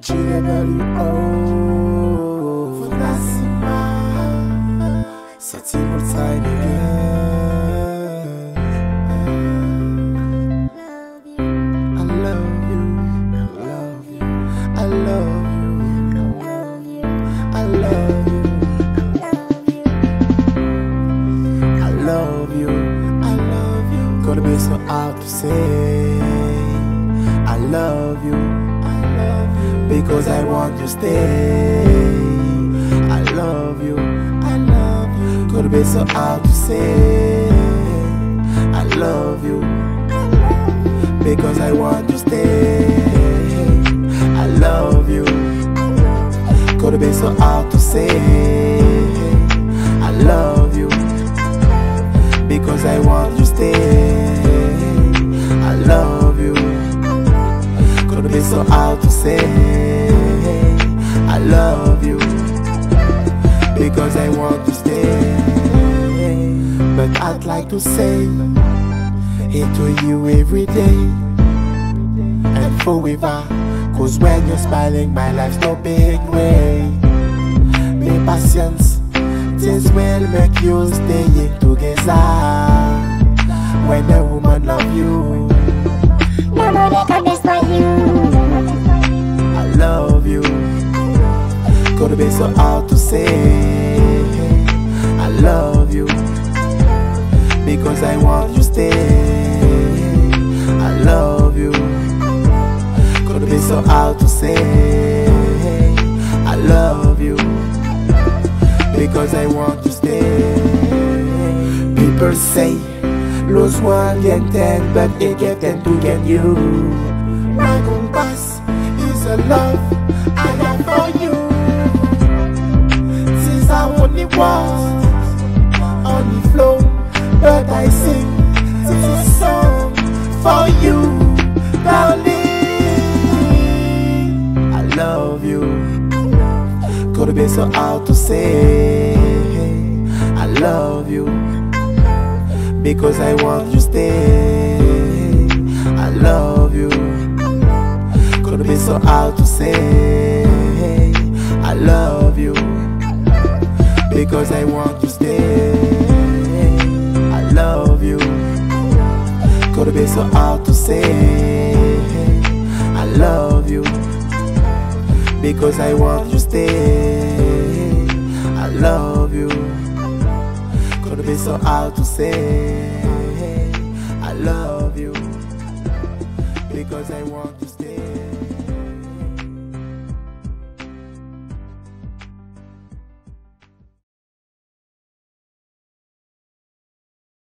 GWO Funasima Satimul time again I love you I love you I love you I love you I love you I love you Gonna be so hard to say I love you Because I want to stay. I love you I love you. Gonna be so hard to say. I love you Because I want to stay. I love you Could been so hard to say. I love you Because I want Because I want to stay But I'd like to say It to you every day and forever. Cause when you're smiling, my life's no big way. Be patience, this will make you stay together. When a woman love you, no Nobody can destroy you. Gonna be so hard to say, I love you. Because I want you to stay. I love you. Gonna be so hard to say, I love you. Because I want to stay. People say, lose one get ten, but it get ten to get you. My compass is a love for you, darling. I love you. Could been so hard to say. I love you because I want you stay. I love you. Could been so hard to say. I love you because I want you stay. Have been so hard to say. I love you because I want you to stay. I love you. Could been so hard to say. I love you because I want to stay.